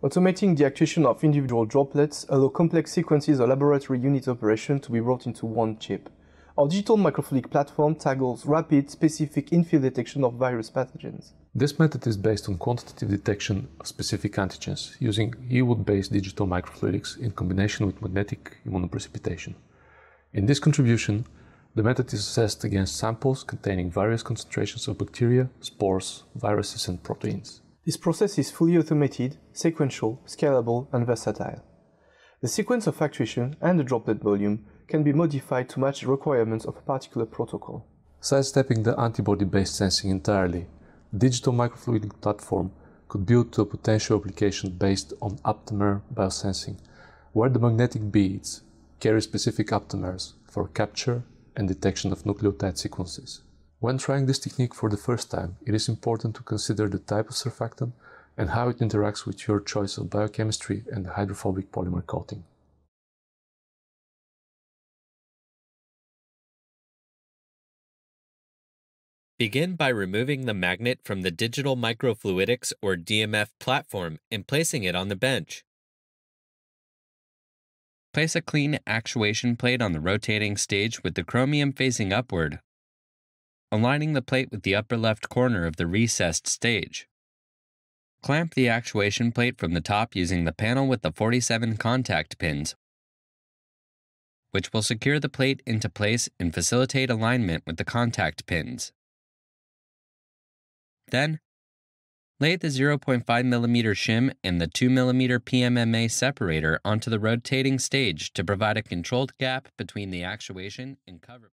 Automating the actuation of individual droplets allow complex sequences or laboratory unit operation to be brought into one chip. Our digital microfluidic platform tackles rapid, specific in-field detection of virus pathogens. This method is based on quantitative detection of specific antigens using EWOD-based digital microfluidics in combination with magnetic immunoprecipitation. In this contribution, the method is assessed against samples containing various concentrations of bacteria, spores, viruses and proteins. This process is fully automated, sequential, scalable, and versatile. The sequence of actuation and the droplet volume can be modified to match the requirements of a particular protocol. Sidestepping the antibody-based sensing entirely, the digital microfluidic platform could build to a potential application based on aptamer biosensing, where the magnetic beads carry specific aptamers for capture and detection of nucleotide sequences. When trying this technique for the first time, it is important to consider the type of surfactant and how it interacts with your choice of biochemistry and the hydrophobic polymer coating. Begin by removing the magnet from the Digital Microfluidics or DMF platform and placing it on the bench. Place a clean actuation plate on the rotating stage with the chromium facing upward aligning the plate with the upper left corner of the recessed stage. Clamp the actuation plate from the top using the panel with the 47 contact pins, which will secure the plate into place and facilitate alignment with the contact pins. Then, lay the 0.5mm shim and the 2mm PMMA separator onto the rotating stage to provide a controlled gap between the actuation and cover.